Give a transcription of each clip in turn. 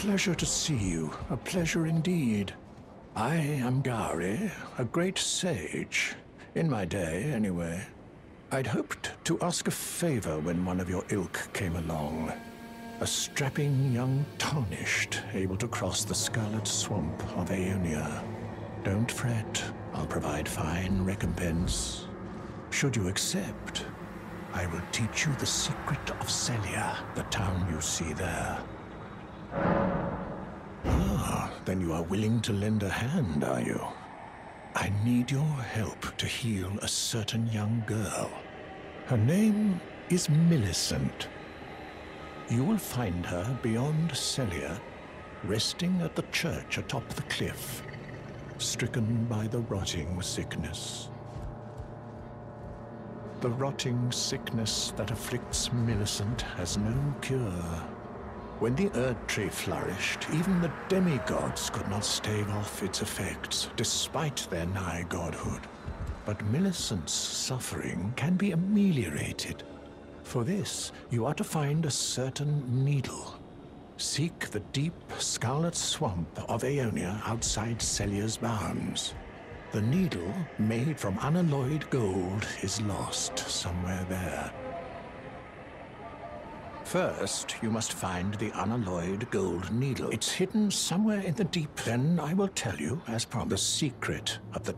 Pleasure to see you. A pleasure indeed. I am Gowry, a great sage. In my day, anyway. I'd hoped to ask a favor when one of your ilk came along. A strapping young tarnished, able to cross the scarlet swamp of Aeonia. Don't fret, I'll provide fine recompense. Should you accept, I will teach you the secret of Sellia, the town you see there. Ah, then you are willing to lend a hand, are you? I need your help to heal a certain young girl. Her name is Millicent. You will find her beyond Sellia, resting at the church atop the cliff, stricken by the rotting sickness. The rotting sickness that afflicts Millicent has no cure. When the Erd Tree flourished, even the demigods could not stave off its effects, despite their nigh godhood. But Millicent's suffering can be ameliorated. For this, you are to find a certain needle. Seek the deep scarlet swamp of Aeonia outside Sellia's bounds. The needle, made from unalloyed gold, is lost somewhere there. First, you must find the unalloyed gold needle. It's hidden somewhere in the deep. Then I will tell you, as promised, the secret of the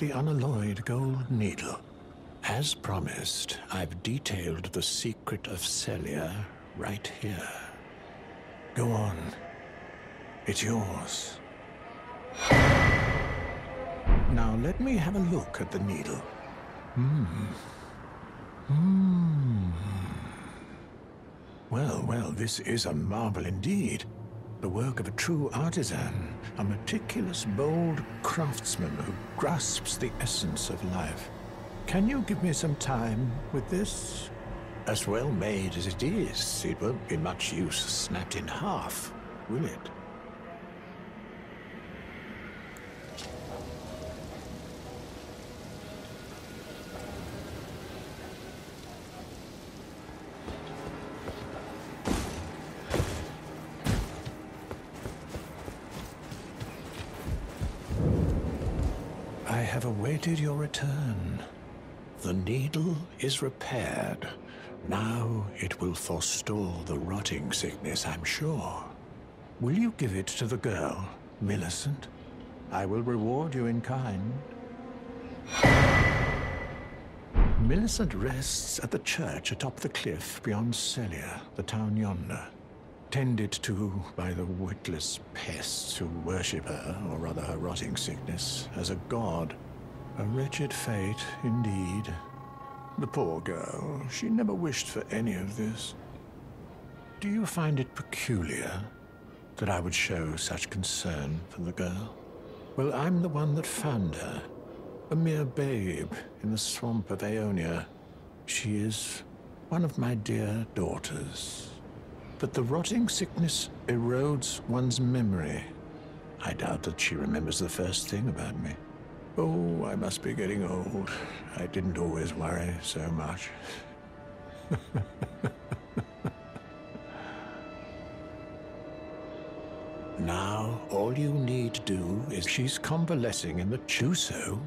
the unalloyed gold needle. As promised, I've detailed the secret of Sellia right here. Go on. It's yours. Now let me have a look at the needle. Hmm. Hmm. Well, well, this is a marvel indeed. The work of a true artisan, a meticulous, bold craftsman who grasps the essence of life. Can you give me some time with this? As well made as it is, it won't be much use snapped in half, will it? Have awaited your return. The needle is repaired. Now it will forestall the rotting sickness, I'm sure. Will you give it to the girl, Millicent? I will reward you in kind. Millicent rests at the church atop the cliff beyond Sellia, the town yonder. Tended to by the witless pests who worship her, or rather her rotting sickness, as a god. A wretched fate, indeed. The poor girl, she never wished for any of this. Do you find it peculiar that I would show such concern for the girl? Well, I'm the one that found her. A mere babe in the swamp of Aeonia. She is one of my dear daughters. But the rotting sickness erodes one's memory. I doubt that she remembers the first thing about me. Oh, I must be getting old. I didn't always worry so much. now, all you need to do is she's convalescing in the Chuso.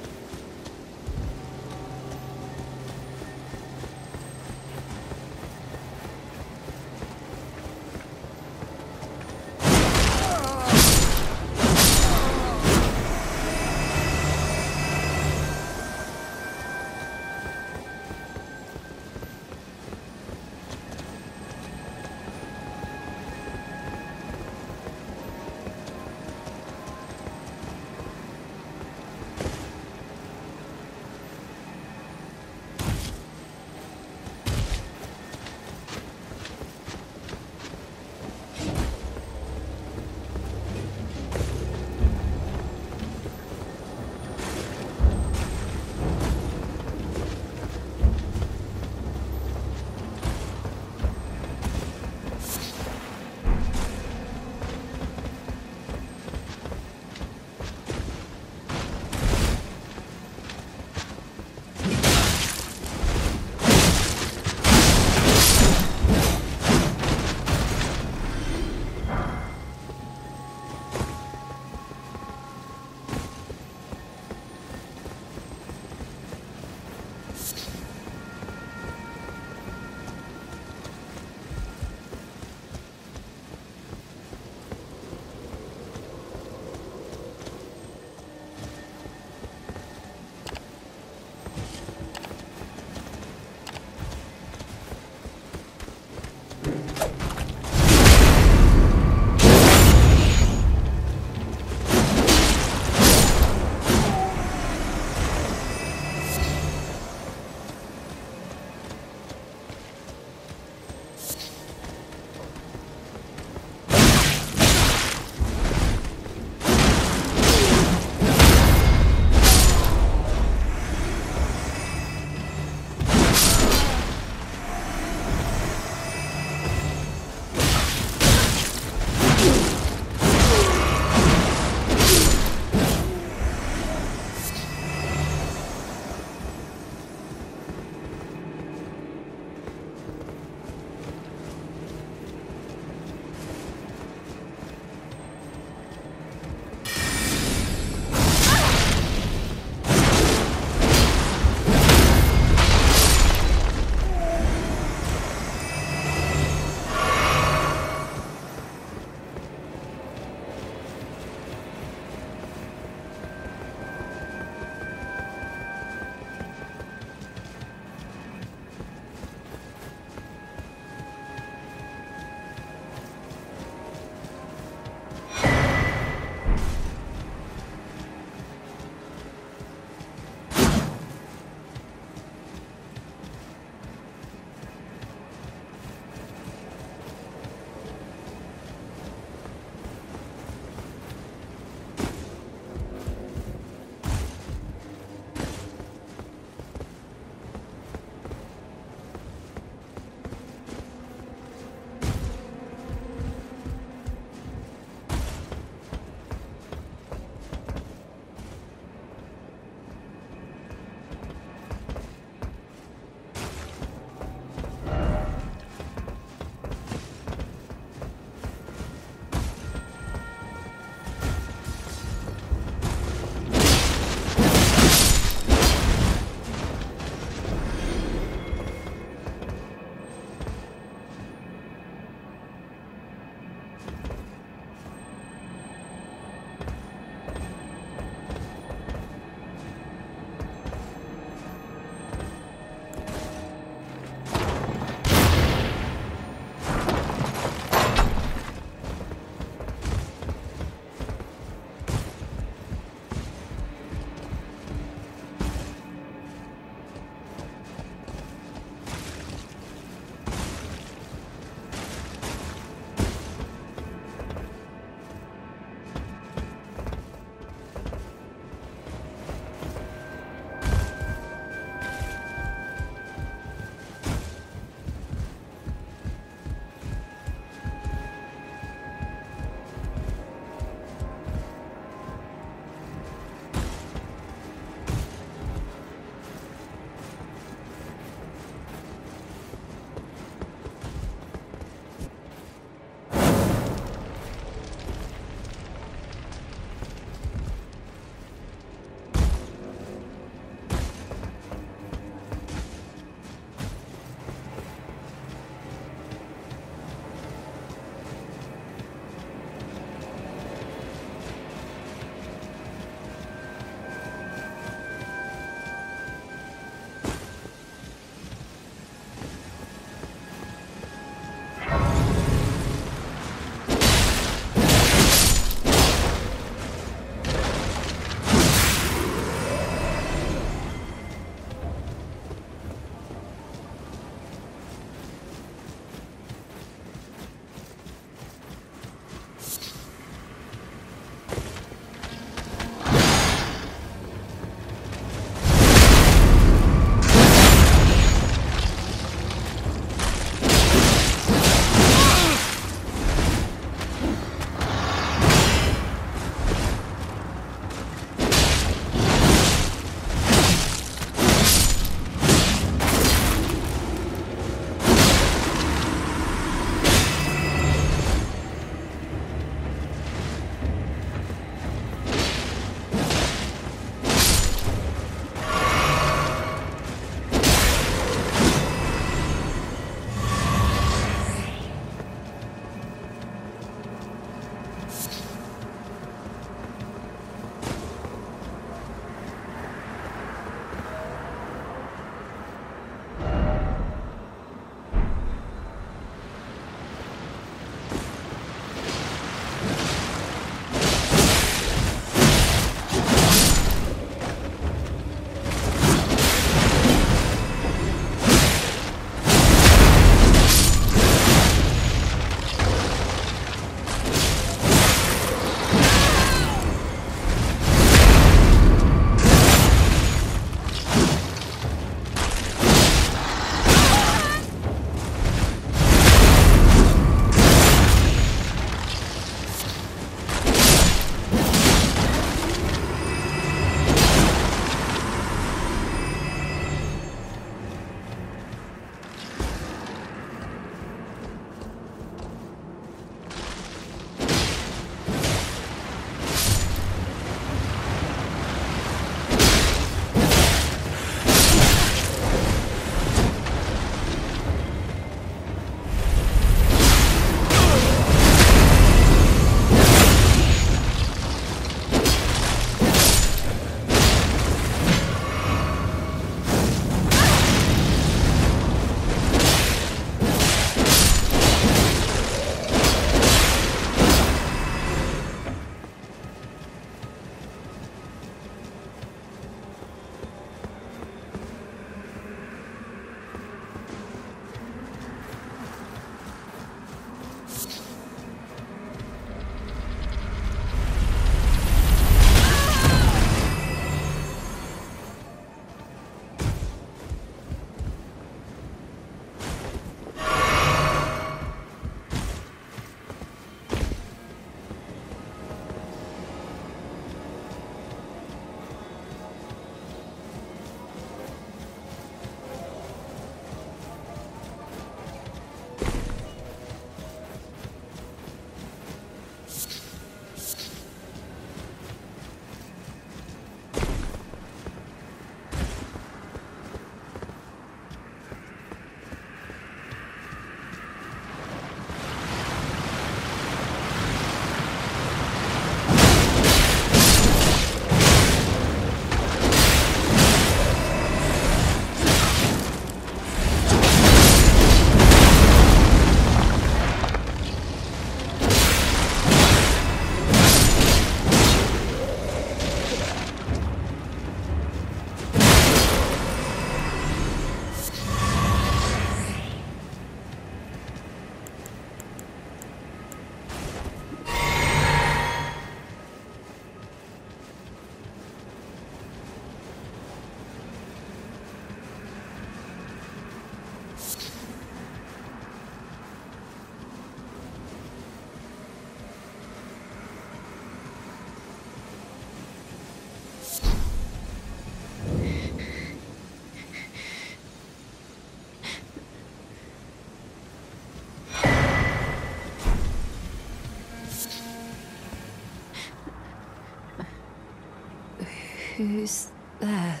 Who's there?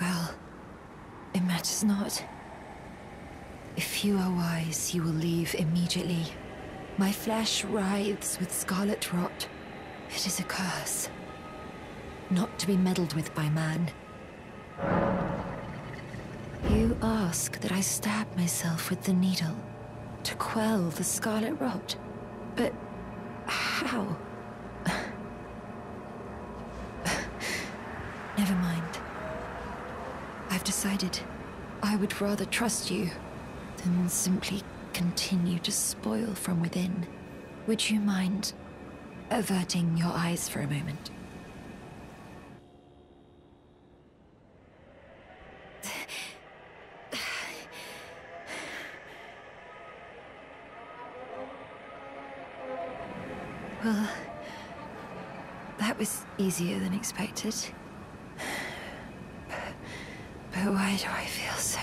Well, it matters not. If you are wise, you will leave immediately. My flesh writhes with scarlet rot. It is a curse. Not to be meddled with by man. You ask that I stab myself with the needle to quell the scarlet rot. But how? Never mind. I've decided I would rather trust you than simply continue to spoil from within. Would you mind averting your eyes for a moment? Well, that was easier than expected. But, why do I feel so...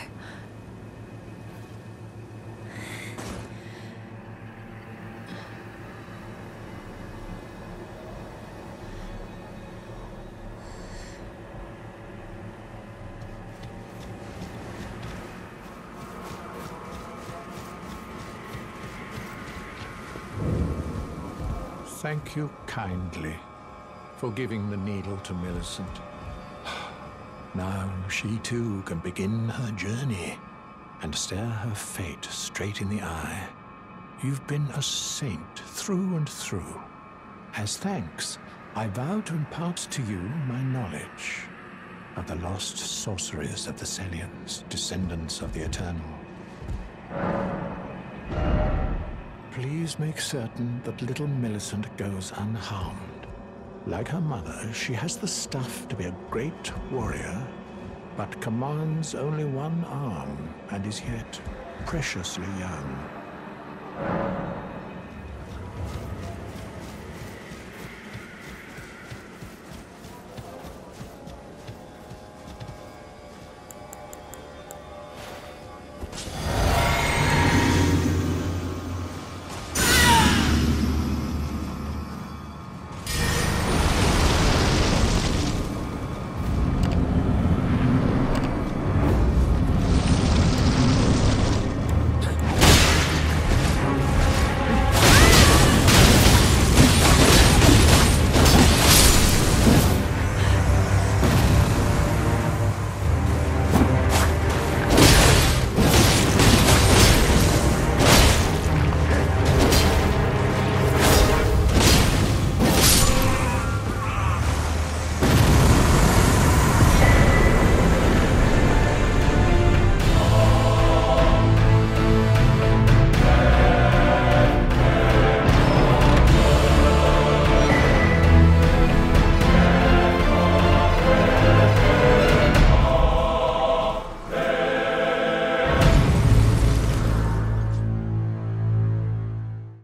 Thank you kindly for giving the needle to Millicent. Now she too can begin her journey and stare her fate straight in the eye. You've been a saint through and through. As thanks, I vow to impart to you my knowledge of the lost sorceries of the Sellians, descendants of the Eternal. Please make certain that little Millicent goes unharmed. Like her mother, she has the stuff to be a great warrior, but commands only one arm and is yet preciously young.